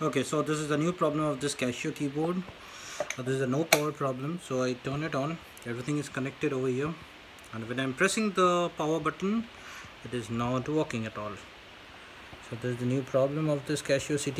okay so this is the new problem of this casio keyboard. Uh, this is a no power problem so I turn it on. Everything is connected over here. And when I'm pressing the power button it is not working at all. So this is the new problem of this casio CT